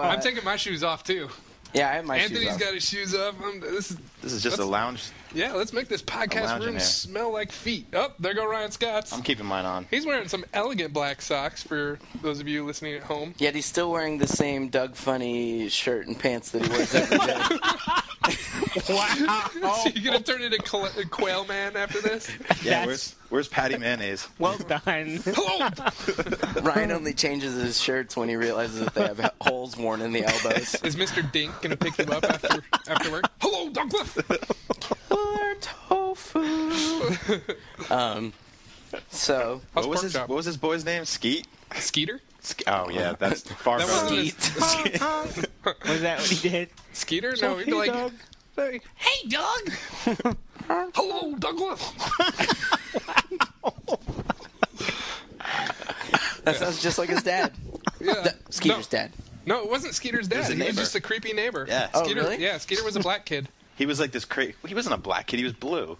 I'm taking my shoes off too. Yeah, I have my Anthony's shoes off. got his shoes off. I'm, this is This is just a lounge. yeah. Let's make this podcast room there. smell like feet. Oh, there go Ryan Scott's. I'm keeping mine on. He's wearing some elegant black socks for those of you listening at home. Yet he's still wearing the same Doug Funnie shirt and pants that he wears every day. Wow. So you're gonna turn into Quail- Quail Man after this? Yeah, where's where's Patty Mayonnaise? Well done. Ryan only changes his shirts when he realizes that they have holes worn in the elbows. Is Mr. Dink gonna pick you up after after work? Hello, Douglas. Killer tofu. um. So What was his? What was his boy's name? Skeet. Skeeter? Oh yeah, that's far That from wasn't Skeet. Was that what he did? Skeeter? No, he'd be like, Dog. Hey, Doug. Hello, Douglas. that sounds just like his dad. Yeah. Th- Skeeter's no, dad. No, it wasn't Skeeter's dad. was a he was neighbor. just a creepy neighbor. Yeah. Oh, Skeeter, really? Yeah, Skeeter was a black kid. He was like this crazy. He wasn't a black kid. He was blue.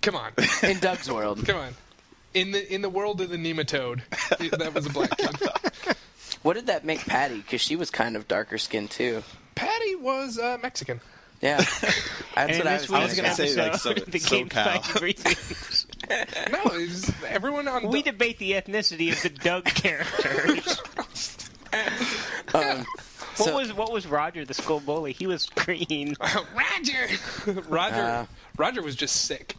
Come on, In Doug's world. come on. In the in the world of the nematode, that was a black kid. What did that make Patty? Because she was kind of darker skinned too. Patty was uh, Mexican. Yeah. That's And what I this was gonna say, like, episode, so- the game SoCal. fight. No, it was everyone on. we the, debate the ethnicity of the Doug characters. Um, What So- was what was Roger the school bully? He was green. Roger. Roger. Uh. Roger was just sick.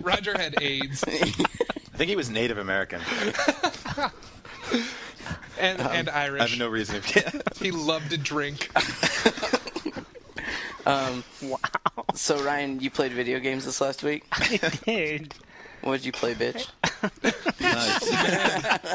Roger had AIDS I think he was Native American. and Um, and Irish. I have no reason. To, He loved to drink. Um, Wow. so Ryan, you played video games this last week. I did. What did you play, bitch? nice.